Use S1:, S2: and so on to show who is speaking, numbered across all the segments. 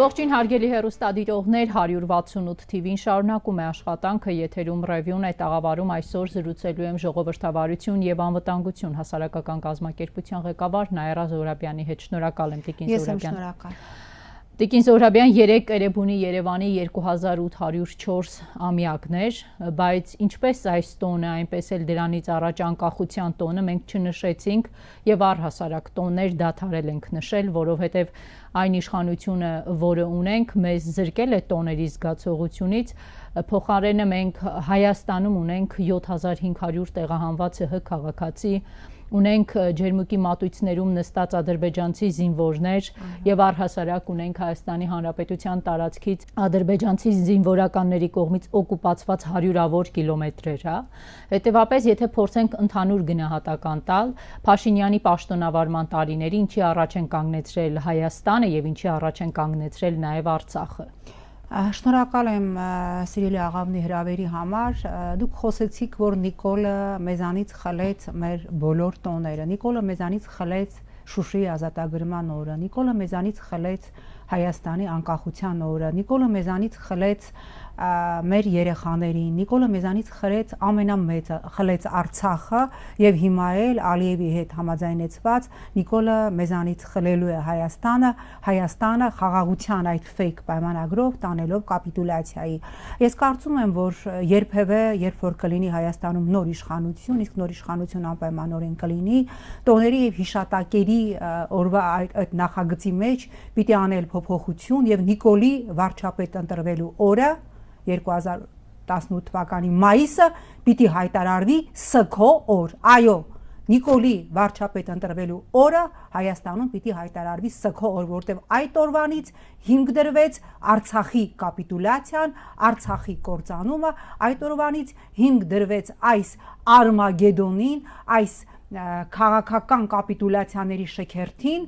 S1: Ողջույն հարգելի հերոստադիրողներ 168 TV-ին շարունակում է աշխատանքը եթերում ռևյուն է տաղավարում այսօր զրուցելու եմ ժողովրդավարություն եւ անվտանգություն հասարակական կազմակերպության ղեկավար Նայրա Զորաբյանի հետ շնորհակալ եմ
S2: Տիկին Զորաբյան։ Ես եմ շնորհակալ։
S1: Տիկին Զորաբյան 3 Էրեբունի Երևանի 2804 ամյակներ, բայց ինչպես այս տոնը, այնպես էլ դրանից առաջ անկախության տոնը մենք չնշեցինք եւ առհասարակ տոններ դադարել ենք նշել, որովհետեւ այն իշխանությունը, որը ունենք, մեզ զրկել է տոների զգացողությունից, փոխարենը մենք Հայաստանում ունենք 7500 տեղահանված ՀՀ քաղաքացի ունենք ջերմուկի մատույցներում նստած ադրբեջանցի զինվորներ եւ առհասարակ ունենք Հայաստանի Հանրապետության տարածքից ադրբեջանցի զինվորականների կողմից օկուպացված հարյուրավոր կիլոմետրեր, հա։ Հետևաբար, եթե փորձենք ընդհանուր գնահատական տալ Փաշինյանի պաշտոնավարման տարիների, ինչի առաջ են կանգնեցրել Հայաստանը եւ ինչի առաջ են կանգնեցրել նաեւ Արցախը։
S2: Շնորհակալ եմ Սիրելի աղավնի հրավերի համար։ Դուք խոսեցիք, որ Նիկոլը մեզանից խլեց մեր բոլոր տոները։ Նիկոլը մեզանից խլեց Շուշիի ազատագրման օրը։ Նիկոլը մեզանից խլեց Հայաստանի անկախության օրը։ Նիկոլը մեզանից խլեց մեր երեխաներին։ Նիկոլը մեզանից խրեց ամենամեծը, խլեց Արցախը եւ հիմա էլ Ալիևի հետ համաձայնեցված Նիկոլը մեզանից խլելու է Հայաստանը, Հայաստանը խաղաղության այդ ֆեյք պայմանագրով տանելով կապիտուլյացիայի։ Ես կարծում եմ, որ երբևէ, երբ որ կլինի Հայաստանում նոր իշխանություն, իսկ նոր իշխանություն անպայմանորեն կլինի, տոների եւ հիշատակերի օրվա այդ, նախագծի մեջ պիտի անել փոփոխություն եւ Նիկոլի վարչապետ ընտրվելու օրը 2018 թվականի մայիսը պիտի հայտարարվի սքո օր։ Այո, Նիկոլի վարչապետ ընտրվելու օրը Հայաստանում պիտի հայտարարվի սքո օր, որտեղ այդ օրվանից հիմք դրվեց Արցախի կապիտուլյացիան, Արցախի կործանումը, այդ օրվանից հիմք դրվեց այս Արմագեդոնին, այս քաղաքական կապիտուլյացիաների շքերթին,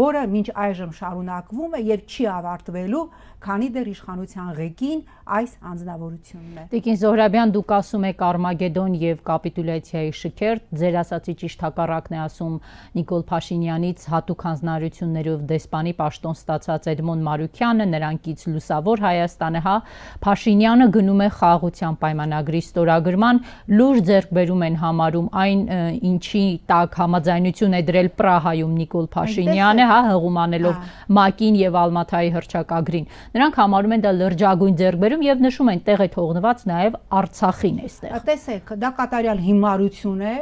S2: որը մինչ այժմ շարունակվում է եւ չի ավարտվելու, քանի դեռ իշխանության ղեկին այս անձնավորությունն է։
S1: Տիկին Զոհրաբյան, դուք ասում եք Արմագեդոն եւ կապիտուլյացիայի շքերթ, ձեր ասացի ճիշտ հակառակն է ասում Նիկոլ Փաշինյանից հատուկ հանձնարարություններով դեսպանի պաշտոն ստացած Էդմոն Մարուկյանը, նրանքից լուսավոր Հայաստանը, հա, Փաշինյանը գնում է խաղաղության պայմանագրի ստորագրման, լուրջ ձեռքբերում են համարում այն, ինչի տակ համաձայնություն է դրել Պրահայում Նիկոլ Փաշինյանը, հա, հղումանելով ՄԱԿ-ին եւ Ալմաթայի հրճակագրին։ Նրանք համարում են դա լրջագույն ձեռքբերում եւ նշում են տեղ է թողնված նաեւ Արցախին այստեղ։
S2: Տեսեք, դա կատարյալ հիմարություն է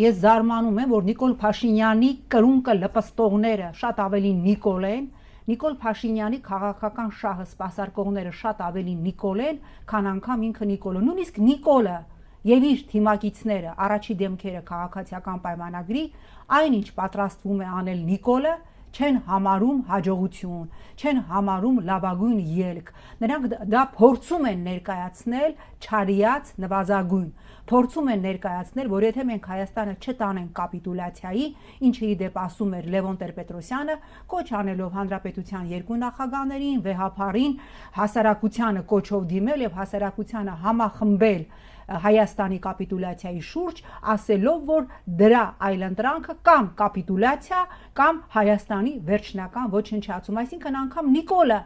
S2: ես զարմանում եմ, որ Նիկոլ Փաշինյանի կրունկը լպստողները շատ ավելի Նիկոլ են, Նիկոլ Փաշինյանի քաղաքական շահը սпасարկողները շատ ավելի Նիկոլ են, քան անգամ ինքը Նիկոլը։ Նույնիսկ Նիկոլը եւ իր թիմակիցները, առաջի դեմքերը քաղաքացիական պայմանագրի, այնինչ պատրաստվում է անել Նիկոլը, չեն համարում հաջողություն, չեն համարում լավագույն ելք։ Նրանք դա փորձում են ներկայացնել չարիած նվազագույն։ Փորձում են ներկայացնել, որ եթե մենք Հայաստանը չտանենք կապիտուլյացիայի, ինչը ի դեպ ասում էր Լևոն Տեր-Պետրոսյանը, կոչ անելով հանրապետության երկու նախագահներին, վեհապարին, հասարակությանը կոչով դիմել եւ հասարակությանը համախմբել Հայաստանի կապիտուլյացիայի շուրջ, ասելով, որ դրա այլընտրանքը կամ կապիտուլյացիա կամ Հայաստանի վերջնական ոչնչացում, այսինքն անգամ Նիկոլը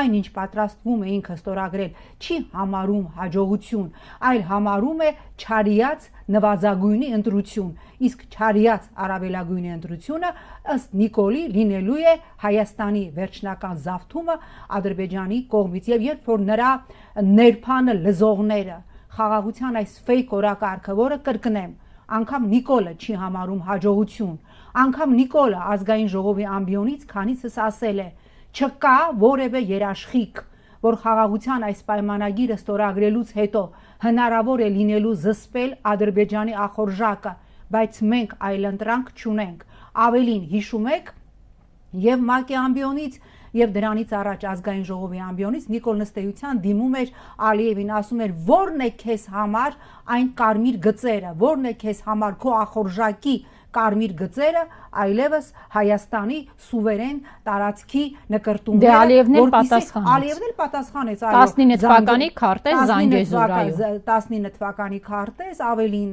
S2: այնինչ պատրաստվում է ինքը ստորագրել, չի համարում հաջողություն, այլ համարում է չարիած նվազագույնի ընտրություն, իսկ չարիած առավելագույնի ընտրությունը ըստ Նիկոլի լինելու է Հայաստանի վերջնական զավթումը Ադրբեջանի կողմից եւ երբ որ նրա ներփանը լզողները խաղաղության այս ֆեյք օրակարգը, որը կրկնեմ, անգամ Նիկոլը չի համարում հաջողություն, անգամ Նիկոլը ազգային ժողովի ամբիոնից քանիցս ասել է, չկա որևէ երաշխիք, որ խաղաղության այս պայմանագիրը ստորագրելուց հետո հնարավոր է լինելու զսպել Ադրբեջանի ախորժակը, բայց մենք այլընտրանք չունենք։ Ավելին հիշում եք, եւ ՄԱԿ-ի ամբիոնից եւ դրանից առաջ ազգային ժողովի ամբիոնից Նիկոլ Նստեյության դիմում էր Ալիևին, ասում էր. «Որն է քեզ համար այն կարմիր գծերը, որն է քեզ համար քո ախորժակի կարմիր գծերը այլևս Հայաստանի սուվերեն տարածքի նկարտումները
S1: Դե Ալիևն էլ պատասխանեց։
S2: Ալիևն էլ պատասխանեց, այո։
S1: 19 թվականի քարտեզ Զանգեզուրայում։
S2: 19 թվականի քարտեզ ավելին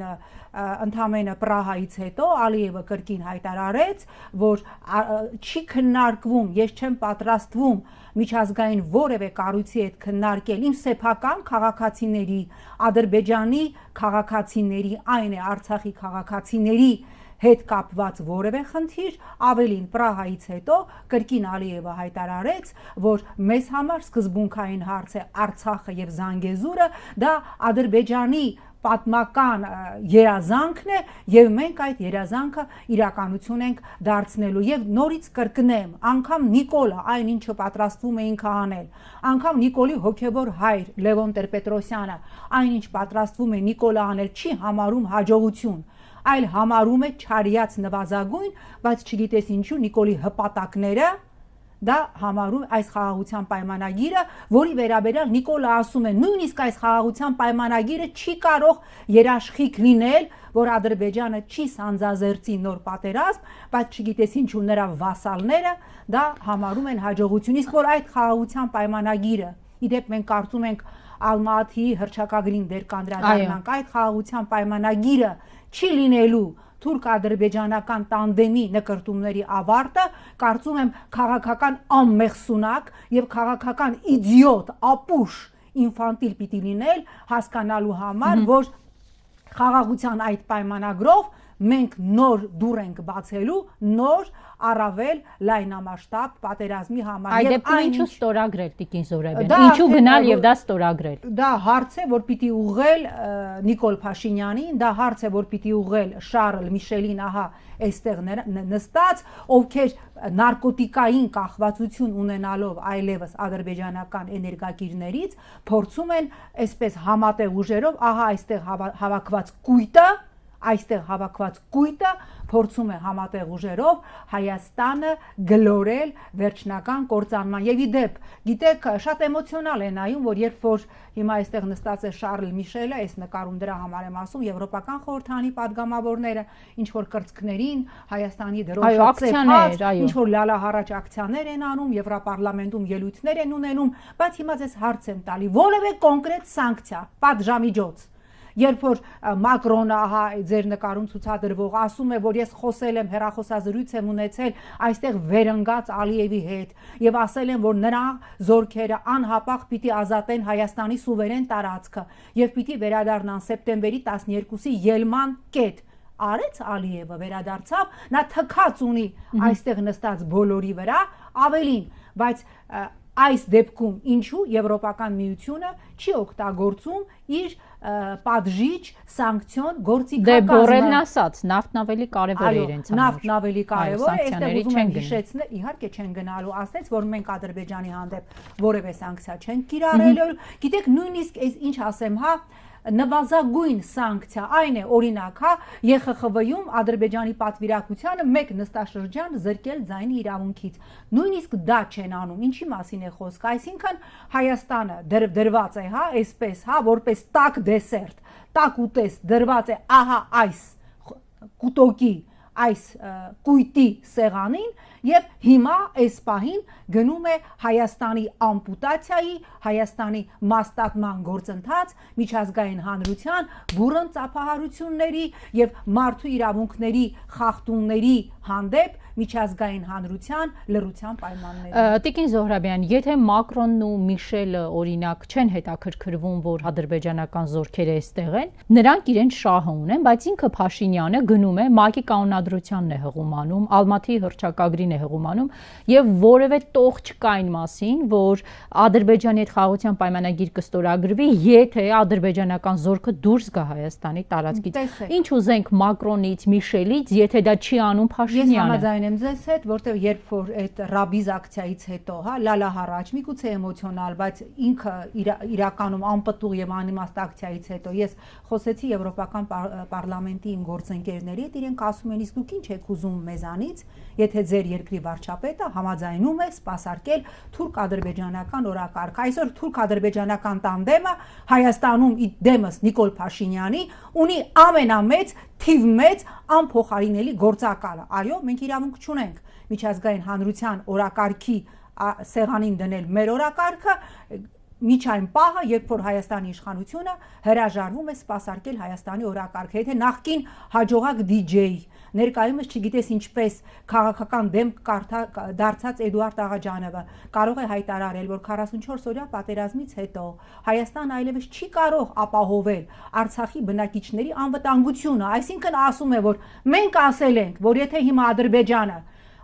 S2: ընդամենը Պրահայից հետո Ալիևը կրկին հայտարարեց, որ չի քննարկվում, ես չեմ պատրաստվում միջազգային որևէ կառույցի հետ քննարկել իմ սեփական քաղաքացիների, Ադրբեջանի քաղաքացիների, այն է Արցախի քաղաքացիների հետ կապված որևէ խնդիր, ավելին Պրահայից հետո կրկին Ալիևը հայտարարեց, որ մեզ համար սկզբունքային հարց է Արցախը եւ Զանգեզուրը, դա Ադրբեջանի պատմական երազանքն է եւ մենք այդ երազանքը իրականություն ենք դարձնելու եւ նորից կրկնեմ անգամ Նիկոլը այն ինչը պատրաստվում էինք անել անգամ Նիկոլի հոգեվոր հայր Լևոն Տեր-Պետրոսյանը այն ինչ պատրաստվում է Նիկոլը անել չի համարում հաջողություն այլ համարում է չարիած նվազագույն, բայց չգիտես ինչու Նիկոլի հպատակները դա համարում այս խաղաղության պայմանագիրը, որի վերաբերյալ Նիկոլը ասում է, նույնիսկ այս խաղաղության պայմանագիրը չի կարող երաշխիք լինել, որ Ադրբեջանը չի սանձազերծի նոր պատերազմ, բայց չգիտես ինչու նրա վասալները դա համարում են հաջողություն, իսկ որ այդ խաղաղության պայմանագիրը, իդեպ մենք կարծում ենք Ալմատի հրճակագրին դեր կանդրադառնանք, այդ խաղաղության պայմանագիրը չի լինելու թուրք-ադրբեջանական տանդեմի նկարտումների ավարտը, կարծում եմ քաղաքական անմեղսունակ եւ քաղաքական իդիոտ, ապուշ, ինֆանտիլ պիտի լինել հասկանալու համար, որ խաղաղության այդ պայմանագրով մենք նոր դուր ենք բացելու նոր առավել լայնամասշտաբ պատերազմի համար
S1: եւ այն ինչու ստորագրել Տիկին Զորաբյան ինչու գնալ եւ դա ստորագրել?
S2: Դա հարց է որ պիտի ուղղել Նիկոլ Փաշինյանին դա հարց է որ պիտի ուղղել Շարլ Միշելին ահա այստեղ նստած ովքեր նարկոտիկային կախվածություն ունենալով այլևս ադրբեջանական էներգակիրներից փորձում են այսպես համատեղ ուժերով ահա այստեղ հավաքված կույտը այստեղ հավաքված կույտը փորձում է համատեղ ուժերով Հայաստանը գլորել վերջնական կորցանման։ Եվ ի դեպ, գիտեք, շատ էմոցիոնալ է նայում, որ երբ որ հիմա այստեղ նստած է Շարլ Միշելը, այս նկարում դրա համար եմ ասում, եվրոպական խորհրդանի падգամավորները, ինչ որ կրծքներին Հայաստանի
S1: դրոշացած,
S2: ինչ որ լալա հարաճ ակցիաներ են անում, Եվրոպարլամենտում ելույթներ են ունենում, բայց հիմա ձեզ հարց եմ տալի, որևէ կոնկրետ սանկցիա, падժամիջոց երբ որ Մակրոնը ահա ձեր նկարում ցուցադրվող ասում է, որ ես խոսել եմ հերախոսազրույց եմ ունեցել այստեղ վերընկած Ալիևի հետ եւ ասել եմ, որ նրա զորքերը անհապաղ պիտի ազատեն Հայաստանի սուվերեն տարածքը եւ պիտի վերադառնան սեպտեմբերի 12-ի ելման կետ արեց Ալիևը վերադարձավ նա թքած ունի այստեղ նստած բոլորի վրա ավելին բայց այս դեպքում ինչու եվրոպական միությունը չի օգտագործում իր պատժիչ սանկցիոն գործիքակազմը։
S1: Դե Բորելն ասաց, նավթն ավելի կարևոր է իրենց
S2: համար։ Նավթն ավելի կարևոր է, այստեղ ուզում եմ հիշեցնել, իհարկե չեն գնալու, ասեց, որ մենք Ադրբեջանի հանդեպ որևէ սանկցիա չենք կիրառել։ Գիտեք, նույնիսկ այս ինչ ասեմ, հա, նվազագույն սանկցիա այն է օրինակ հա ԵԽԽՎ-ում Ադրբեջանի պատվիրակությանը մեկ նստաշրջան զրկել ձայնի իրավունքից նույնիսկ դա չեն անում ինչի մասին է խոսքը այսինքն Հայաստանը դրված է հա այսպես հա որպես տակ դեսերտ տակ ուտես դրված է ահա այս կուտոկի այս կույտի սեղանին եւ հիմա այս պահին գնում է Հայաստանի ամպուտացիայի, Հայաստանի մաստատման գործընթաց, միջազգային հանրության բուրըն ծափահարությունների եւ մարդու իրավունքների խախտումների հանդեպ միջազգային հանրության լրության պայմանները։
S1: Տիկին Զոհրաբյան, եթե Մակրոնն ու Միշելը օրինակ չեն հետաքրքրվում, որ ադրբեջանական զորքերը այստեղ են, նրանք իրենց շահը ունեն, բայց ինքը Փաշինյանը գնում է ՄԱԿ-ի կանոնադրությանն է հղումանում, Ալմատի հրճակագրին է հղումանում եւ որևէ տող չկա այն մասին, որ Ադրբեջանի հետ խաղաղության պայմանագիր կստորագրվի, եթե ադրբեջանական զորքը դուրս գա Հայաստանի տարածքից։ Ինչ ուզենք Մակրոնից, Միշելից, եթե դա չի անում Փաշինյանը
S2: Ես համաձայն եմ ձեզ հետ, որտեղ երբ որ այդ ռաբիզ ակցիայից հետո, հա, լալա հարաճ, միգուցե էմոցիոնալ, բայց ինքը իրականում անպտուղ եւ անիմաստ ակցիայից հետո ես խոսեցի եվրոպական պարլամենտի իմ գործընկերների հետ, իրենք ասում են, իսկ դուք ինչ եք ուզում մեզանից, եթե ձեր երկրի վարչապետը համաձայնում է սпасարկել թուրք-ադրբեջանական օրակարգ։ Այսօր թուրք-ադրբեջանական տանդեմը Հայաստանում ի դեմս Նիկոլ Փաշինյանի ունի ամենամեծ թիվ մեծ անփոխարինելի գործակալը։ Այո, մենք իրավունք չունենք միջազգային հանրության օրակարգի սեղանին դնել մեր օրակարգը միջ այն պահը, երբ որ Հայաստանի իշխանությունը հրաժարվում է սпасարկել Հայաստանի օրակարգը, եթե նախքին հաջողակ DJ, ներկայումս չգիտես ինչպես քաղաքական դեմ դարձած Էդուարդ Աղաջանովը կարող է հայտարարել, որ 44 օրյա պատերազմից հետո Հայաստան այլևս չի կարող ապահովել Արցախի բնակիչների անվտանգությունը, այսինքն ասում է, որ մենք ասել ենք, որ եթե հիմա Ադրբեջանը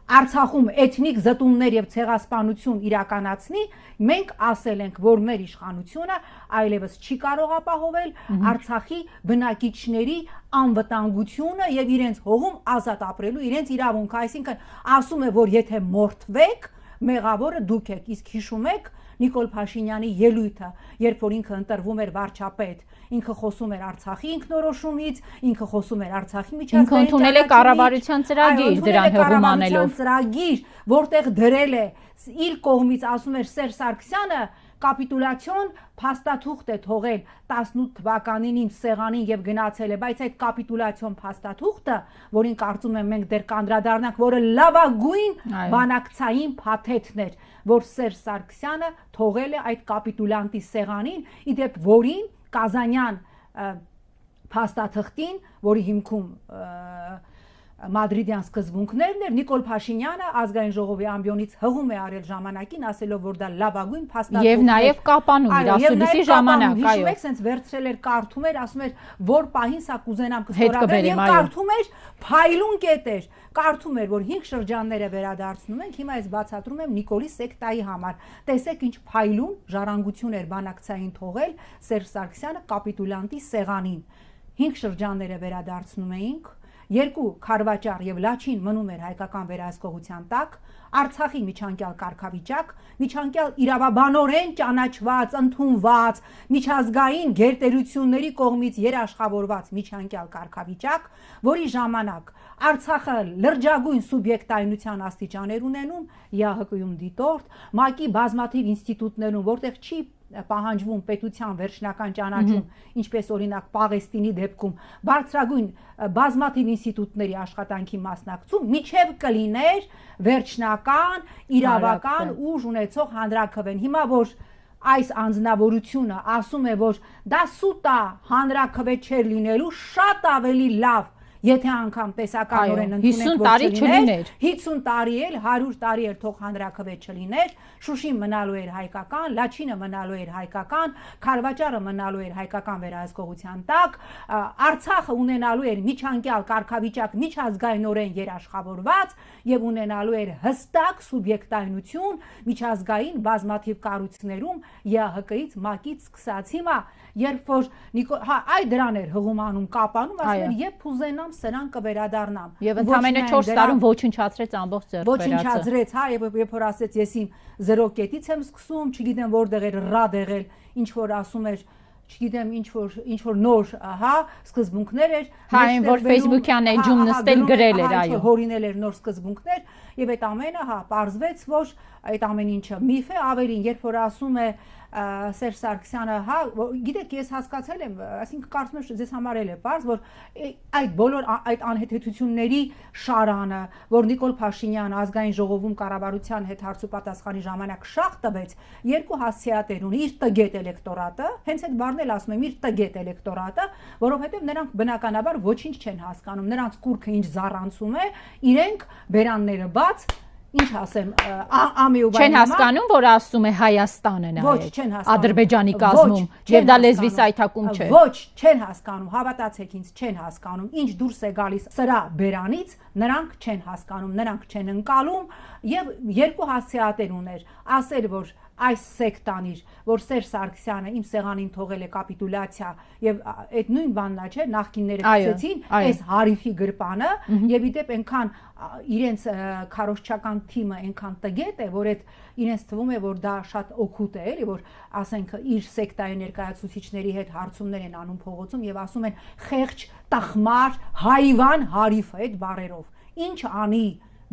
S2: Արցախում էթնիկ զտումներ եւ ցեղասպանություն իրականացնի, մենք ասել ենք, որ մեր իշխանությունը այլևս չի կարող ապահովել Արցախի բնակիչների անվտանգությունը եւ իրենց հողում ազատ ապրելու իրենց իրավունքը, այսինքն ասում է, որ եթե մորթվեք, մեղավորը դուք եք, իսկ հիշում եք Նիկոլ Փաշինյանի ելույթը, երբ որ ինքը ընտրվում էր վարչապետ, ինքը խոսում էր Արցախի ինքնորոշումից, ինքը խոսում էր Արցախի միջազգային
S1: Ինքը ընդունել է կառավարության ծրագիր դրան հղում անելով։
S2: Ծրագիր, որտեղ դրել է իր կողմից ասում էր Սերժ Սարգսյանը կապիտուլյացիոն փաստաթուղթ է թողել 18 թվականին իմ սեղանին եւ գնացել է, բայց այդ կապիտուլյացիոն փաստաթուղթը, որին կարծում եմ մենք դեռ կանդրադառնանք, որը լավագույն բանակցային փաթեթն էր, որ Սերժ Սարգսյանը թողել է այդ կապիտուլյանտի սեղանին, իդեպ որին Կազանյան փաստաթղթին, որի հիմքում մադրիդյան սկզբունքներն էր Նիկոլ Փաշինյանը ազգային ժողովի ամբիոնից հղում է արել ժամանակին ասելով որ դա լավագույն փաստաթուղթ
S1: է եւ նաեւ կապանում իր ասուլիսի ժամանակ այո
S2: հիշում եք sense վերցրել էր կարդում էր ասում էր որ պահին սա կուզենամ կստորագրեմ եւ կարդում էր փայլուն կետեր կարդում էր որ 5 շրջաններ է վերադարձնում ենք հիմա ես բացատրում եմ Նիկոլի սեկտայի համար տեսեք ինչ փայլուն ժառանգություն էր բանակցային թողել Սերժ Սարգսյանը կապիտուլյանտի սեղանին 5 շրջաններ է վերադարձնում էինք երկու քարվաճար եւ լաչին մնում էր հայկական վերահսկողության տակ, Արցախի միջանկյալ կարգավիճակ, միջանկյալ իրավաբանորեն ճանաչված, ընդունված, միջազգային գերտերությունների կողմից երաշխավորված միջանկյալ կարգավիճակ, որի ժամանակ Արցախը լրջագույն սուբյեկտայնության աստիճաներ ունենում, ՀՀԿ-ում դիտորդ, ՄԱԿ-ի բազմաթիվ ինստիտուտներում, որտեղ չի պահանջվում պետության վերջնական ճանաչում, ինչպես օրինակ Պաղեստինի դեպքում, բարձրագույն բազմաթիվ ինստիտուտների աշխատանքի մասնակցում, միջև կլիներ վերջնական իրավական ուժ ունեցող հանրակրվեն։ Հիմա որ այս անձնավորությունը ասում է, որ դա սուտ է հանրակրվե չէր լինելու, շատ ավելի լավ Եթե անգամ տեսականորեն
S1: ընդունենք որ չլիներ,
S2: 50 տարի էլ 100 տարի էլ թող հանրակրվե չլիներ, Շուշին մնալու էր հայկական, Լաչինը մնալու էր հայկական, Խարվաճարը մնալու էր հայկական վերահսկողության տակ, Արցախը ունենալու էր միջանկյալ կարգավիճակ միջազգայինորեն երաշխավորված եւ ունենալու էր հստակ սուբյեկտայնություն միջազգային բազմաթիվ կառույցներում ԵՀԿ-ից, ՄԱԿ-ից սկսած հիմա երբ որ հա այ դրան էր հղումանում կապանում ասում էր երբ ուզենամ սրան կվերադառնամ
S1: եւ ընդամենը 4 տարում ոչնչացրեց ամբողջ ձեռքբերածը
S2: ոչնչացրեց հա եւ երբ որ ասեց ես իմ 0 կետից եմ սկսում չգիտեմ որտեղ էր ռադ եղել ինչ որ ասում էր չգիտեմ ինչ որ ինչ որ նոր, հա, սկզբունքներ էր,
S1: հա, այն որ Facebook-յան էջում նստել գրել էր, այո,
S2: հորինել էր նոր սկզբունքներ եւ այդ ամենը, հա, parzvets, որ այդ ամեն ինչը միֆ է, ավելին, երբ որ ասում է Սերժ Սարգսյանը, հա, գիտեք, ես հասկացել եմ, այսինքն կարծում եմ ձեզ համար էլ է բարձ, որ այդ բոլոր այդ անհեթեթությունների շարանը, որ Նիկոլ Փաշինյանը ազգային ժողովում կառավարության հետ հարցու պատասխանի ժամանակ շախ տվեց, երկու հասցեատեր ունի իր տգետ էլեկտորատը, հենց այդ բառն էլ ասում եմ, իր տգետ էլեկտորատը, որովհետև նրանք բնականաբար ոչինչ չեն հասկանում, նրանց կուրքը ինչ զառանցում է, իրենք բերանները բաց ինչ ասեմ, ամիուբայնի
S1: Չեն հասկանում, որ ասում է
S2: Ոչ, չեն հասկանում։
S1: Ադրբեջանի կազմում, եւ դա լեզվի սայթակում չէ։
S2: Ոչ, չեն հասկանում, հավատացեք ինձ, չեն հասկանում։ Ինչ դուրս է գալիս սրա բերանից, նրանք չեն հասկանում, նրանք չեն ընկալում եւ երկու հասցեատեր ուներ, ասել որ այս սեկտանիր, որ Սերժ Սարգսյանը իմ սեղանին թողել է կապիտուլյացիա եւ այդ նույն բանն է, չէ, նախկինները գցեցին այս հարիֆի գրպանը եւ իդեպ այնքան իրենց քարոշչական թիմը այնքան տգետ է, որ այդ իրենց թվում է, որ դա շատ օգուտ է, էլի, որ ասենք իր սեկտայի ներկայացուցիչների հետ հարցումներ են անում փողոցում եւ ասում են խեղճ, տախմար, հայվան հարիֆը այդ բարերով։ Ինչ անի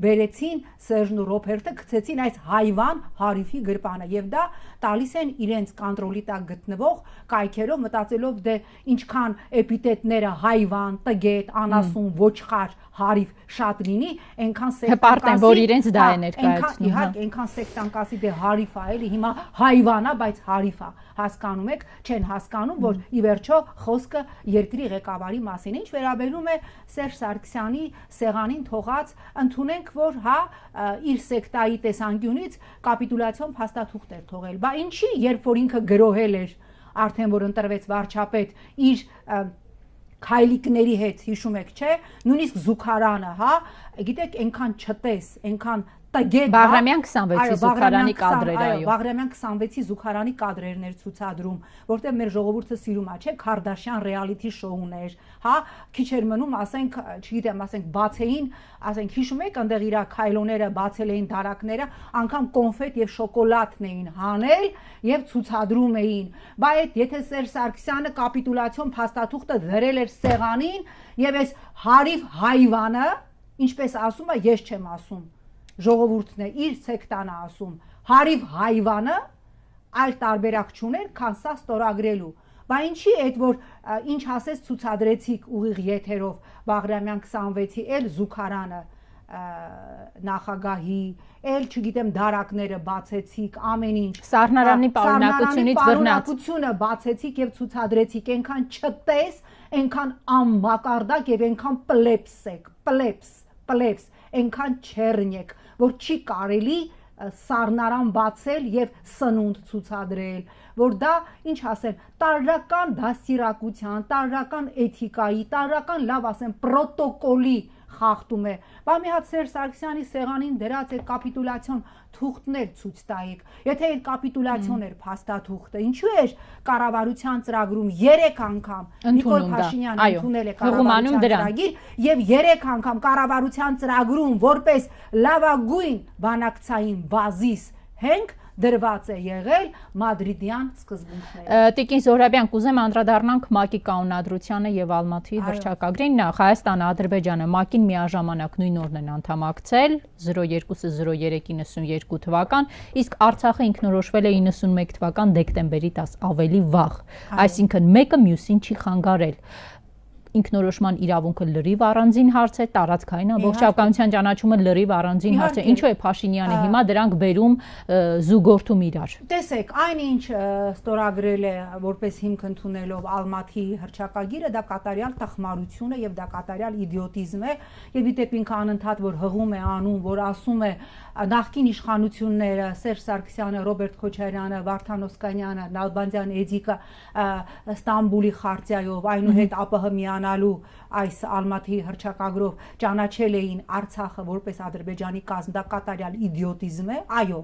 S2: բերեցին Սերժն ու Ռոբերտը գցեցին այս հայվան հարիֆի գրպանը եւ դա տալիս են իրենց կոնտրոլի տակ գտնվող կայքերով մտածելով դե ինչքան էպիտետները հայվան, տգետ, անասուն, ոչխար, հարիվ շատ լինի, այնքան
S1: սեկտան որ իրենց դա է ներկայացնում։
S2: Իհարկե, այնքան սեկտան կասի դե հարիֆ է, էլի հիմա հայվանա, բայց հարիֆ է։ Հասկանում եք, չեն հասկանում, որ ի վերջո խոսքը երկրի ղեկավարի մասին Ինչ վերաբերում է Սերժ Սարգսյանի սեղանին թողած, ընդունենք, որ հա իր սեկտայի տեսանկյունից կապիտուլյացիոն փաստաթուղթ էր թողել։ Բա ինչի, երբ որ ինքը գրոհել էր արդեն որ ընտրվեց վարչապետ իր քայլիկների հետ հիշում եք, չէ՞, նույնիսկ Զուքարանը, հա, գիտեք, այնքան չտես, այնքան
S1: տգետ Բաղրամյան 26-ի զուգարանի կադրեր, այո։
S2: Բաղրամյան 26-ի զուգարանի կադրերն էր ցուցադրում, որտեղ մեր ժողովուրդը սիրում է, չէ, Քարդաշյան ռեալիթի շոուներ, հա, քիչ էր մնում, ասենք, չգիտեմ, ասենք բացեին, ասենք հիշում եք, այնտեղ իր քայլոները բացել էին դարակները, անգամ կոնֆետ եւ շոկոլադն էին հանել եւ ցուցադրում էին։ Բա այդ եթե Սերժ Սարգսյանը կապիտուլյացիոն փաստաթուղթը դրել էր սեղանին եւ այս հարիվ հայվանը, ինչպես ասում է, ես չեմ ասում ժողովուրդն է իր սեկտանը ասում հարիվ հայվանը այլ տարբերակ չուներ քան սա ստորագրելու Բա ինչի այդ որ ինչ ասես ցուցադրեցիք ուղիղ եթերով Բաղրամյան 26-ի էլ Զուքարանը նախագահի, ել չգիտեմ դարակները բացեցիք, ամեն ինչ։
S1: Սառնարանի պարունակությունից բռնած։
S2: Պարունակությունը բացեցիք եւ ցուցադրեցիք, այնքան չտես, այնքան անմակարդակ եւ այնքան պլեպս եք, պլեպս, պլեպս, այնքան չեռնյեք, որ չի կարելի սառնարան բացել եւ սնունդ ցուցադրել, որ դա ինչ ասել, տարրական դասիրակության, տարրական էթիկայի, տարրական լավ ասեմ, պրոտոկոլի խախտում է։ Բա մի հատ Սերժ Սարգսյանի սեղանին դրած այդ կապիտուլյացիոն թուղթներ ցույց տայիք։ Եթե այդ կապիտուլյացիոն էր փաստաթուղթը, ինչու էր կառավարության ծրագրում 3 անգամ Նիկոլ Փաշինյանը ընդունել է կառավարության ծրագիր եւ 3 անգամ կառավարության ծրագրում որպես լավագույն բանակցային բազիս հենք դրված է եղել մադրիդյան սկզբունքները։
S1: Տիկին Զորաբյան, կուզեմ անդրադառնանք ՄԱԿ-ի կանոնադրությանը եւ Ալմաթի հրճակագրին։ Հայաստանը, Ադրբեջանը ՄԱԿ-ին միաժամանակ նույն օրն են անդամակցել 02-03-92 թվական, իսկ Արցախը ինքնորոշվել է 91 թվական դեկտեմբերի 10 ավելի վաղ։ Այսինքն մեկը մյուսին չի խանգարել ինքնորոշման իրավունքը լրիվ առանձին հարց է, տարածքային ամբողջականության ճանաչումը լրիվ առանձին հարց է։ Ինչու է Փաշինյանը հիմա դրանք բերում զուգորդում իրար։
S2: Տեսեք, այնինչ ստորագրել է որպես հիմք ընդունելով Ալմաթի հրճակագիրը, դա կատարյալ տխմարություն է եւ դա կատարյալ իդիոտիզմ է եւ իդեպ ինքը անընդհատ որ հղում է անում, որ ասում է նախկին իշխանությունները Սերժ Սարգսյանը, Ռոբերտ Քոչարյանը, Վարդան Օսկանյանը, Նալբանդյան Էդիկը Ստամբուլի խարտիայով այնուհետ ԱՊՀ միանալու այս Ալմաթի հրճակագրով ճանաչել էին Արցախը որպես Ադրբեջանի կազմ, դա կատարյալ իդիոտիզմ է, այո,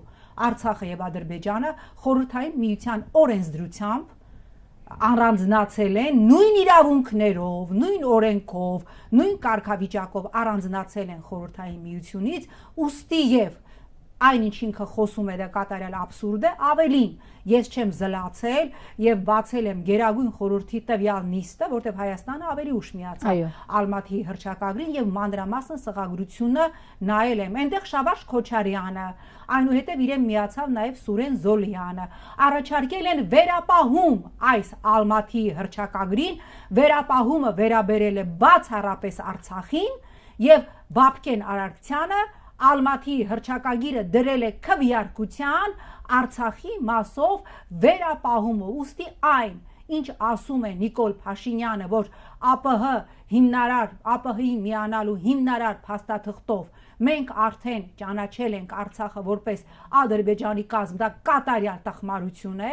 S2: Արցախը եւ Ադրբեջանը խորհրդային միության օրենսդրությամբ առանձնացել են նույն իրավունքներով, նույն օրենքով, նույն կարգավիճակով առանձնացել են խորհրդային միությունից, ուստի եւ այնինչ ինքը խոսում է դա կատարյալ абսուրդ է, ավելին ես չեմ զլացել եւ բացել եմ Գերագույն խորհրդի տվյալ նիստը, որտեղ Հայաստանը ավելի ուշ միացավ Ալմաթի հրճակագրին եւ մանրամասն սղագրությունը նայել եմ։ Այնտեղ Շավարժ Քոչարյանը, այնուհետև իրեն միացավ նաեւ Սուրեն Զոլյանը։ Առաջարկել են վերապահում այս Ալմաթի հրճակագրին, վերապահումը վերաբերել է բացառապես Արցախին եւ Բաբկեն Արարքցյանը Ալմաթի հրճակագիրը դրել է քվյարկության Արցախի մասով վերապահումը ուստի այն ինչ ասում է Նիկոլ Փաշինյանը, որ ԱՊՀ հիմնարար ԱՊՀ-ի միանալու հիմնարար փաստաթղթով մենք արդեն ճանաչել ենք Արցախը որպես Ադրբեջանի կազմ, դա կատարյալ տխմարություն է,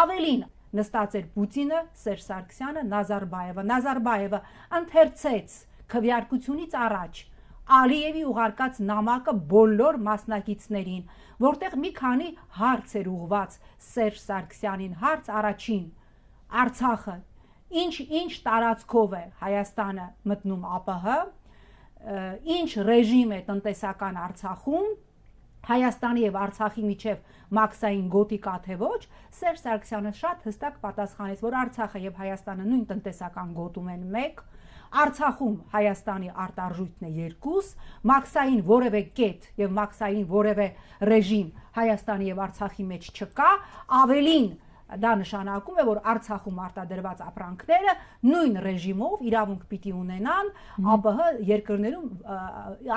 S2: ավելին նստած էր Պուտինը, Սերժ Սարգսյանը, Նազարբաևը։ Նազարբաևը ընթերցեց քվյարկությունից առաջ Ալիևի ուղարկած նամակը բոլոր մասնակիցներին, որտեղ մի քանի հարց էր ուղված Սերժ Սարգսյանին, հարց առաջին. Արցախը ինչ ինչ տարածքով է Հայաստանը մտնում ԱՊՀ, ինչ ռեժիմ է տնտեսական Արցախում Հայաստանի եւ Արցախի միջև մաքսային գոտի կա թե ոչ, Սերժ Սարգսյանը շատ հստակ պատասխանեց, որ Արցախը եւ Հայաստանը նույն տնտեսական գոտում են մեկ, Արցախում Հայաստանի արտարժույթն է երկուս, մաքսային որևէ կետ եւ մաքսային որևէ ռեժիմ Հայաստանի եւ Արցախի մեջ չկա, ավելին դա նշանակում է որ Արցախում արտադրված ապրանքները նույն ռեժիմով իրավունք պիտի ունենան ԱՊՀ երկրներում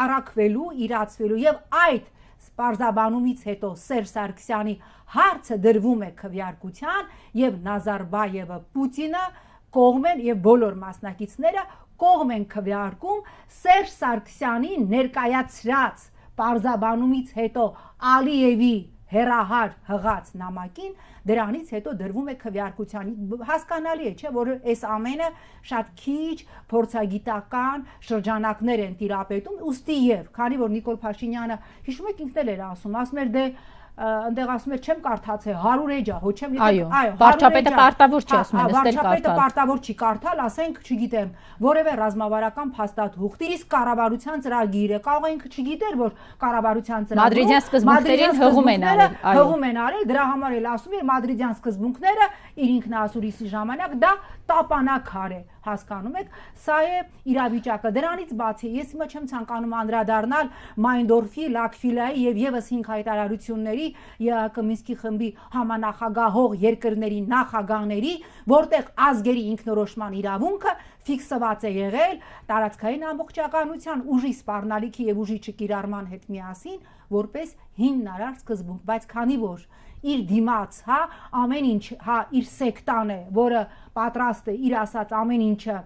S2: առաքվելու, իրացվելու եւ այդ Սպարզաբանումից հետո Սերժ Սարգսյանի հարցը դրվում է քվյարկության եւ Նազարբայևը Պուտինը կողմ են եւ բոլոր մասնակիցները կողմ են քվյարկում Սերժ Սարգսյանի ներկայացրած Պարզաբանումից հետո Ալիևի հերահար հղած նամակին դրանից հետո դրվում է քվեարկության հասկանալի է չէ որ այս ամենը շատ քիչ փորձագիտական շրջանակներ են տիրապետում ուստի եւ քանի որ Նիկոլ Փաշինյանը հիշում եք ինքն էլ էր ասում ասում էր դե այնտեղ ասում է չեմ կարդացել 100 էջա, հո չեմ
S1: եկել, այո, վարչապետը պարտավոր չի ասում,
S2: նստել կարդալ։ Վարչապետը պարտավոր չի կարդալ, ասենք, չգիտեմ, որևէ ռազմավարական փաստաթուղթ, իսկ կառավարության ծրագիրը, կարող ենք չգիտեր, որ կառավարության
S1: ծրագիրը Մադրիդյան սկզբունքներին հղում են արել,
S2: այո։ Հղում են արել, դրա համար էլ ասում էր Մադրիդյան սկզբունքները իր ինքնասուրիսի ժամանակ դա տապանակար է հասկանում եք սա է իրավիճակը դրանից բացի ես հիմա չեմ ցանկանում անդրադառնալ Մայնդորֆի, Լակվիլայի եւ եւս 5 հայտարարությունների ԵԱԿ Մինսկի խմբի համանախագահող երկրների նախագահների, որտեղ ազգերի ինքնորոշման իրավունքը ֆիքսված է եղել տարածքային ամբողջականության ուժի սպառնալիքի եւ ուժի չկիրառման հետ միասին որպես հիմնարար սկզբունք, բայց քանի որ իր դիմաց, հա, ամեն ինչ, հա, իր սեկտան է, որը պատրաստ է իր ասած ամեն ինչը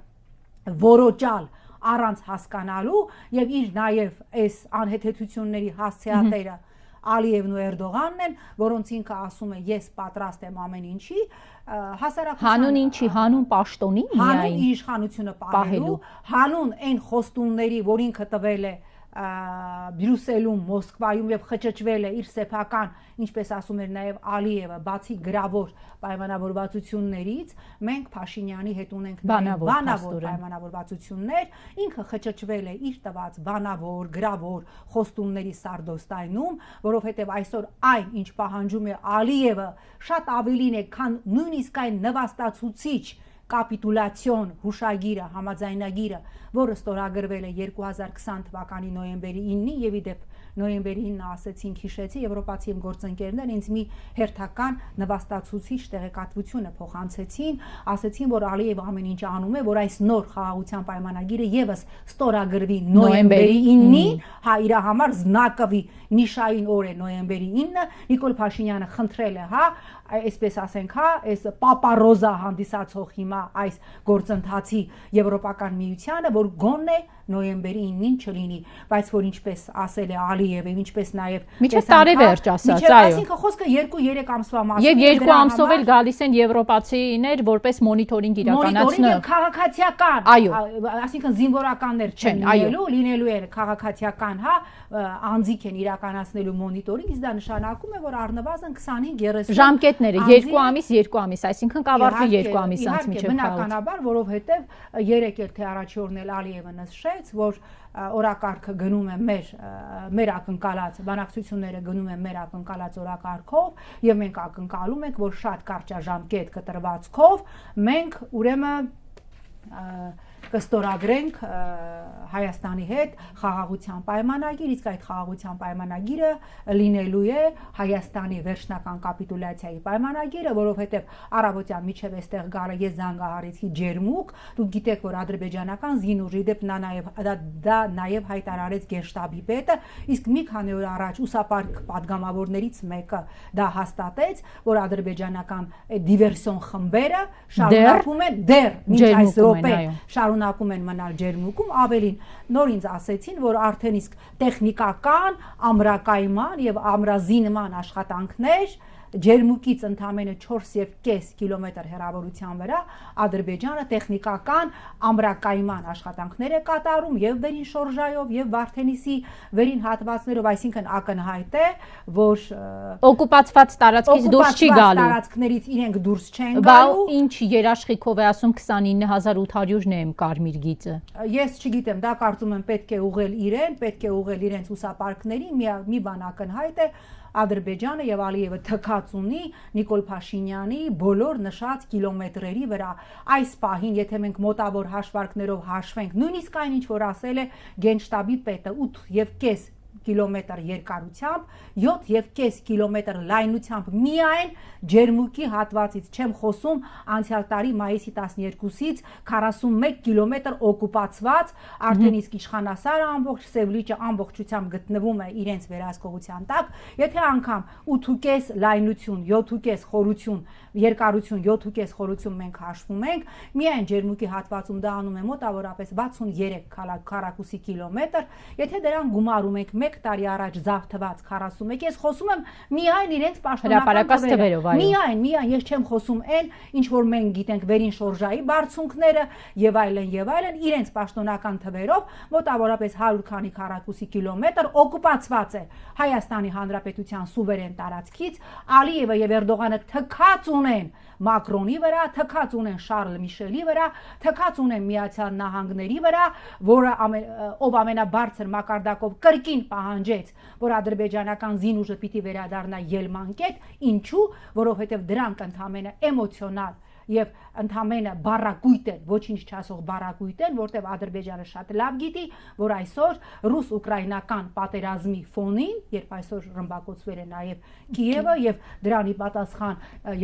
S2: որոճալ առանց հասկանալու եւ իր նաեւ այս անհեթեթությունների հասցեատերը Ալիևն ու Էրդողանն են, որոնց ինքը ասում է ես պատրաստ եմ ամեն ինչի,
S1: հասարակության հանուն ինչի հանուն պաշտոնի
S2: միայն հանուն իշխանությունը պահելու, հանուն այն խոստումների, որ ինքը տվել է Բրյուսելում, Մոսկվայում եւ խճճվել է իր սեփական, ինչպես ասում էր նաեւ Ալիևը, բացի գրավոր պայմանավորվածություններից, մենք Փաշինյանի հետ ունենք
S1: բանավոր,
S2: բանավոր պայմանավորվածություններ, ինքը խճճվել է իր տված բանավոր, գրավոր խոստումների սարդոստայնում, որովհետեւ այսօր այն, ինչ պահանջում է Ալիևը, շատ ավելին է, քան նույնիսկ այն նվաստացուցիչ կապիտուլյացիոն հուշագիրը, համաձայնագիրը, որը ստորագրվել է 2020 թվականի նոյեմբերի 9-ի եւ իդեպ նոյեմբերի 9-ը ասեցինք հիշեցի եվրոպացի իմ գործընկերներ ինձ մի հերթական նվաստացուցիչ տեղեկատվությունը փոխանցեցին, ասեցին, որ Ալիև ամեն ինչ անում է, որ այս նոր խաղաղության պայմանագիրը եւս ստորագրվի նոյեմբերի 9-ին, հա իր համար զնակովի նիշային օր է նոյեմբերի 9-ը, Նիկոլ Փաշինյանը խնդրել է, հա, այսպես ասենք, հա, այս պապարոզա հանդիսացող հիմա այս գործընթացի Եվրոպական միությանը, որ գոնե նոյեմբերի 9-ին չլինի, բայց որ ինչպես ասել է Ալիևը, ինչպես նաև
S1: միջև տարեվերջ ասած, այո։
S2: Այսինքն խոսքը 2-3 ամսվա մասին
S1: է։ Եվ 2 ամսով էլ գալիս են եվրոպացիներ որպես մոնիտորինգ իրականացնող։
S2: Մոնիտորինգը քաղաքացիական,
S1: այո,
S2: այսինքն զինվորականներ չեն լինելու, լինելու են քաղաքացիական, հա, անձիկ են իրականացնելու մոնիտորինգ, իսկ դա նշանակում է, որ առնվազն 25-30
S1: ժամկետները 2 ամիս, 2 ամիս, այսինքն կավարտվի 2 ամիս անց միջև
S2: խաղաղ։ Բնականաբար, որովհետև երեք էլ թե առաջի օրն էլ Ալիևը նշեց, որ օրակարգը գնում է մեր մեր ակնկալած բանակցությունները գնում են մեր ակնկալած օրակարգով եւ մենք ակնկալում ենք որ շատ կարճաժամկետ կտրվածքով մենք ուրեմն կստորագրենք Հայաստանի հետ խաղաղության պայմանագիր, իսկ այդ խաղաղության պայմանագիրը լինելու է Հայաստանի վերջնական կապիտուլյացիայի պայմանագիրը, որովհետև առավոտյան միջև այստեղ գարը ես զանգահարեցի ջերմուկ, դուք գիտեք, որ ադրբեջանական զինուժի դեպ նա նաև դա, դա նաև հայտարարեց Գերշտաբի պետը, իսկ մի քանի օր առաջ ուսապարկ падգամավորներից մեկը դա հաստատեց, որ ադրբեջանական դիվերսիոն խմբերը շարունակում է դեռ մինչ այս րոպե շարունակ շարունակում են մնալ ջերմուկում, ավելին նոր ինձ ասեցին, որ արդեն իսկ տեխնիկական ամրակայման եւ ամրազինման աշխատանքներ ջերմուկից ընդամենը 4.5 կիլոմետր հեռավորության վրա Ադրբեջանը տեխնիկական ամրակայման աշխատանքներ է կատարում եւ վերին շորժայով եւ Վարդենիսի վերին հատվածներով, այսինքն ակնհայտ է, որ
S1: օկուպացված տարածքից դուրս չի գալու։
S2: Տարածքներից իրենք դուրս չեն գալու։
S1: Բա ինչ երաշխիքով է ասում 29800-ն է իմ կարմիր գիծը։
S2: Ես չգիտեմ, դա կարծում եմ պետք է ուղղել իրեն, պետք է ուղղել իրենց ուսապարկներին, մի մի բան ակնհայտ է, Ադրբեջանը եւ Ալիևը թքած ունի Նիկոլ Փաշինյանի բոլոր նշած կիլոմետրերի վրա։ Այս պահին, եթե մենք մոտավոր հաշվարկներով հաշվենք, նույնիսկ այն ինչ որ ասել է Գենշտաբի պետը 8 եւ կես կիլոմետր երկարությամբ, 7.5 կիլոմետր լայնությամբ միայն ջերմուկի հատվածից չեմ խոսում անցյալ տարի մայիսի 12-ից 41 կիլոմետր օկուպացված արդեն իսկ իշխանասարը ամբողջ Սևլիճը ամբողջությամբ գտնվում է իրենց վերահսկողության տակ, եթե անգամ 8.5 լայնություն, 7.5 խորություն, երկարություն 7.5 խորություն մենք հաշվում ենք, միայն ջերմուկի հատվածում դա անում է մոտավորապես 63 քառակուսի կիլոմետր, եթե դրան գումարում ենք 1 տարի առաջ զավթված 41, ես խոսում եմ միայն իրենց
S1: պաշտոնական թվերով, այո։
S2: Միայն, միայն ես չեմ խոսում այն, ինչ որ մենք գիտենք վերին շորժայի բարձունքները եւ այլն եւ այլն, իրենց պաշտոնական թվերով մոտավորապես 100 քանի քառակուսի կիլոմետր օկուպացված է Հայաստանի Հանրապետության սուվերեն տարածքից, Ալիևը եւ Էրդողանը թքած ունեն Մակրոնի վրա, թքած ունեն Շարլ Միշելի վրա, թքած ունեն Միացյալ Նահանգների վրա, որը ով ամենաբարձր մակարդակով կրկին պահանջեց, որ ադրբեջանական զինուժը պիտի վերադառնա ելմանկետ, ինչու, որովհետև դրանք ընդհանրապես էմոցիոնալ եւ ընդհանրապես բարակույտ են, ոչինչ չասող բարակույտ են, որտեղ Ադրբեջանը շատ լավ գիտի, որ այսօր ռուս-ուկրաինական պատերազմի ֆոնին, երբ այսօր ռմբակոծվել է նաեւ Կիևը եւ դրանի պատասխան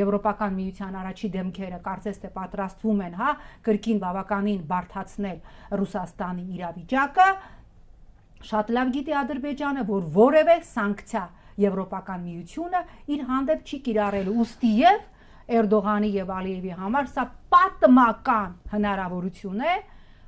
S2: Եվրոպական միության առաջի դեմքերը կարծես թե պատրաստվում են, հա, կրկին բավականին բարթացնել Ռուսաստանի իրավիճակը, շատ լավ գիտի Ադրբեջանը, որ որևէ սանկցիա Եվրոպական միությունը իր հանդեպ չի կիրառելու։ Ոստի եւ Էրդողանի եւ Ալիևի համար սա պատմական հնարավորություն է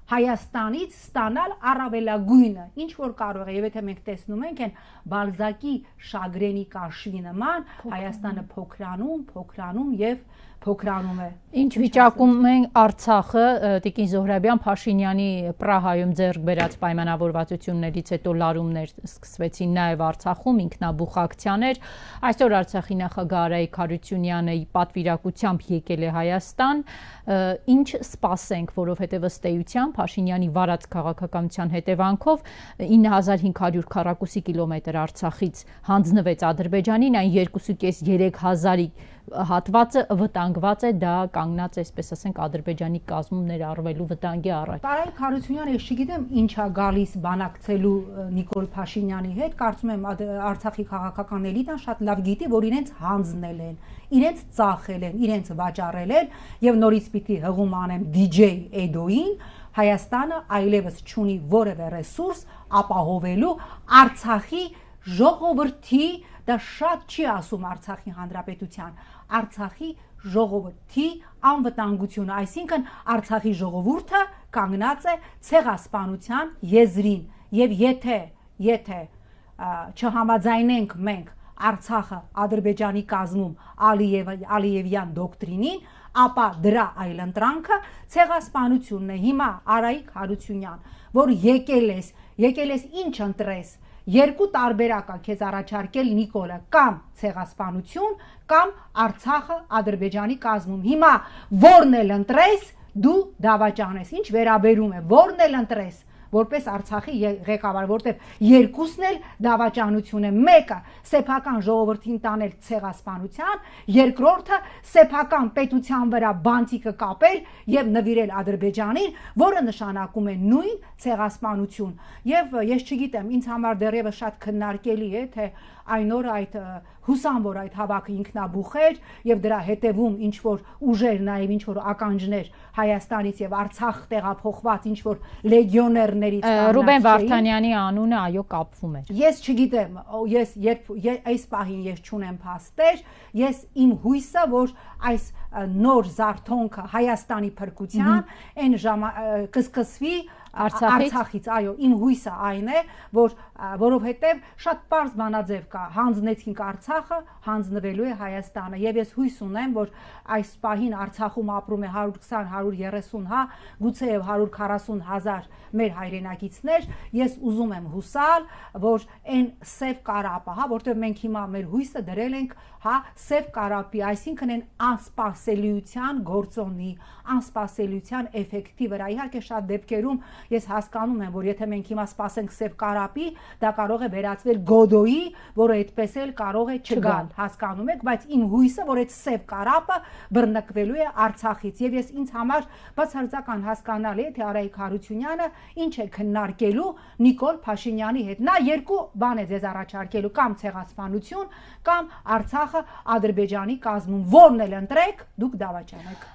S2: Հայաստանից ստանալ առավելագույնը, ինչ որ կարող է, եւ եթե մենք տեսնում ենք այն Բալզակի շագրենի կաշվի նման, Հայաստանը փոքրանում, փոքրանում եւ փոքրանում է։
S1: Ինչ վիճակում են Արցախը Տիկին Զոհրաբյան Փաշինյանի Պրահայում ձեռք բերած պայմանավորվածություններից հետո լարումներ սկսվեցին նաև Արցախում ինքնաբուխ ակցիաներ։ Այսօր Արցախի նախագահ Արայիկ Հարությունյանը պատվիրակությամբ եկել է Հայաստան։ Ինչ սպասենք, որովհետև ըստ էության Փաշինյանի վարած քաղաքականության հետևանքով 9500 քառակուսի կիլոմետր Արցախից հանձնվեց Ադրբեջանին, այն 2.5-3000-ի հատվածը վտանգված է, դա կանգնած է, այսպես ասենք, Ադրբեջանի կազմում ներառվելու վտանգի առաջ։
S2: Տարայք Հարությունյանը, ես չգիտեմ, ինչա գալիս բանակցելու Նիկոլ Փաշինյանի հետ, կարծում եմ Արցախի քաղաքական էլիտան շատ լավ գիտի, որ իրենց հանձնել են, իրենց ծախել են, իրենց վաճառել են եւ նորից պիտի հղում անեմ DJ Edo-ին, Հայաստանը այլևս չունի որևէ ռեսուրս ապահովելու Արցախի ժողովրդի դա շատ չի ասում Արցախի հանրապետության Արցախի ժողովրդի անվտանգությունը, այսինքն Արցախի ժողովուրդը կանգնած է ցեղասպանության եզրին եւ եթե եթե չհամաձայնենք մենք Արցախը Ադրբեջանի կազմում Ալիև Ալիևյան դոկտրինին, ապա դրա այլընտրանքը ցեղասպանությունն է։ Հիմա Արայիկ Հարությունյան, որ եկել ես, եկել ես ինչ ընտրես, երկու տարբերակ է քեզ առաջարկել Նիկոլը կամ ցեղասպանություն կամ Արցախը Ադրբեջանի կազմում հիմա ո՞րն էլ ընտրես դու դավաճանես ինչ վերաբերում է ո՞րն էլ ընտրես որպես Արցախի ղեկավար, որտեղ երկուսն էլ դավաճանություն է։ Մեկը սեփական ժողովրդին տանել ցեղասպանության, երկրորդը սեփական պետության վրա բանտիկը կապել եւ նվիրել Ադրբեջանին, որը նշանակում է նույն ցեղասպանություն։ Եվ ես չգիտեմ, ինձ համար դեռևս շատ քննարկելի է, թե այն օր այդ հուսամ որ այդ հավաքը ինքնաբուխ էր եւ դրա հետևում ինչ որ ուժեր նաեւ ինչ որ ականջներ Հայաստանից եւ Արցախ տեղափոխված ինչ որ լեգիոներներից
S1: Ռուբեն Վարդանյանի անունը այո կապվում էր
S2: Ես չգիտեմ ես երբ այս պահին ես ճունեմ փաստեր ես իմ հույսը որ այս նոր զարթոնքը Հայաստանի փրկության, այն ժամա կսկսվի Արցախից, այո, իմ հույսը այն է, որ որովհետև շատ པարզ բանաձև կա, հանձնեցինք Արցախը, հանձնվելու է Հայաստանը, եւ ես հույս ունեմ, որ այս պահին Արցախում ապրում է 120-130 հա, գուցեև 140 հազար մեր հայրենակիցներ, ես ուզում եմ հուսալ, որ այն սև կարապը, հա, որտեղ մենք հիմա մեր հույսը դրել ենք, հա, սև կարապի, այսինքն այն անսպասելիության գործոնի, անսպասելիության էֆեկտի վրա։ Իհարկե շատ դեպքերում ես հասկանում եմ, որ եթե մենք հիմա սպասենք սև կարապի, դա կարող է վերածվել գոդոյի, որը այդպես էլ կարող է չգալ, հասկանում եք, բայց իմ հույսը, որ այդ սև կարապը բռնկվելու է Արցախից եւ ես ինձ համար բացարձական հասկանալի է, թե Արայիկ Հարությունյանը ինչ է քննարկելու Նիկոլ Փաշինյանի հետ։ Նա երկու բան է ձեզ առաջարկելու, կամ ցեղասպանություն, կամ Արցախը Ադրբեջանի կազմում։ Որն էլ ընտրեք, դուք դավաճանեք։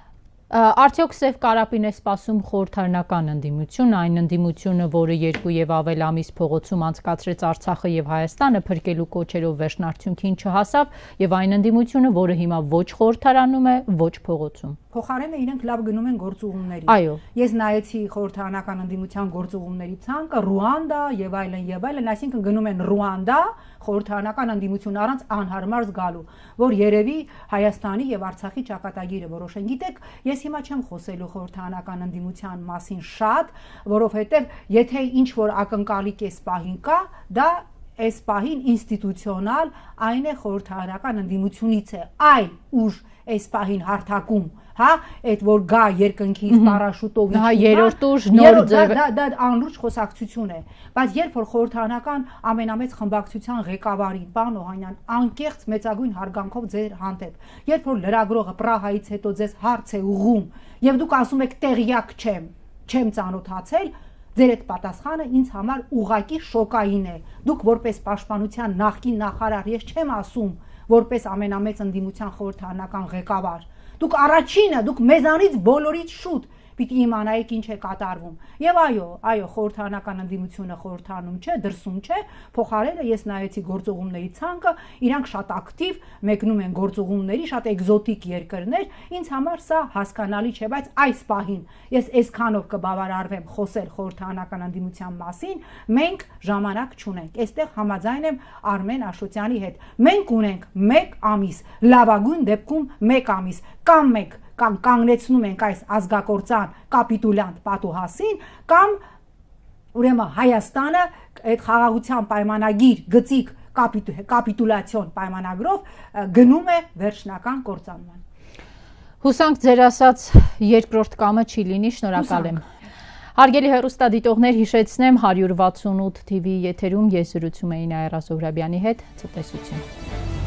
S1: Արդյոք Սև Կարապին է սպասում խորհրդարանական ընդդիմություն, այն ընդդիմությունը, որը երկու եւ ավել ամիս փողոցում անցկացրեց Արցախը եւ Հայաստանը փրկելու կոչերով վերջնարդյունքին չհասավ, եւ այն ընդդիմությունը, որը հիմա ոչ խորհրդարանում է, ոչ փողոցում։
S2: Փոխարենը իրենք լավ գնում են գործուղումների։
S1: Այո։
S2: Ես նայեցի խորհրդարանական ընդդիմության գործուղումների ցանկը, Ռուանդա եւ այլն եւ այլն, այսինքն գնում են Ռուանդա, խորհրդարանական ընդդիմություն առանց անհարմար զգալու, որ երևի Հայաստանի եւ Արցախի ճակատագիրը որոշեն։ Գիտեք, ես հիմա չեմ խոսելու խորհրդարանական ընդդիմության մասին շատ, որովհետեւ եթե ինչ որ ակնկալիք է սպահին կա, դա այս պահին ինստիտուցիոնալ այն է խորհրդարանական ընդդիմությունից է այլ ուժ այս պահին հարթակում հա, այդ որ գա երկնքից պարաշուտով
S1: հա երրորդ ուժ նոր ձև
S2: դա դա անլուրջ խոսակցություն է բայց երբ որ խորհրդանական ամենամեծ խմբակցության ղեկավարին պարոն Օհանյան անկեղծ մեծագույն հարգանքով ձեր հանդեպ երբ որ լրագրողը Պրահայից հետո ձեզ հարց է ուղում եւ դուք ասում եք տեղյակ չեմ չեմ ծանոթացել Ձեր այդ պատասխանը ինձ համար ուղակի շոկային է։ Դուք որպես պաշտպանության նախկին նախարար, ես չեմ ասում, որպես ամենամեծ ընդդիմության խորհրդանական ղեկավար, Դուք առաջինը, դուք մեզանից բոլորից շուտ պիտի իմանայիք ինչ է կատարվում։ Եվ այո, այո, խորհրդանական ընդդիմությունը խորհրդանում չէ, դրսում չէ, փոխարենը ես նայեցի գործողումների ցանկը, իրանք շատ ակտիվ մեկնում են գործողումների, շատ էկզոտիկ երկրներ, ինձ համար սա հասկանալի չէ, բայց այս պահին ես այսքանով կբավարարվեմ խոսել խորհրդանական ընդդիմության մասին, մենք ժամանակ չունենք։ Այստեղ համաձայն եմ Արմեն Աշոտյանի հետ։ Մենք ունենք 1 ամիս, լավագույն դեպքում 1 ամիս կամ մեկ կամ կանգնեցնում ենք այս ազգակործան կապիտուլյանտ պատուհասին կամ ուրեմն Հայաստանը այդ խաղաղության պայմանագիր գծիկ կապիտուլյացիոն պայմանագրով գնում է վերջնական կործանման։
S1: Հուսանք ձեր ասած երկրորդ կամը չի լինի, շնորհակալ եմ։ Հարգելի հերոստադիտողներ, հիշեցնեմ 168 TV եթերում ես զրուցում էի Նայրա Զոհրաբյանի հետ, ցտեսություն։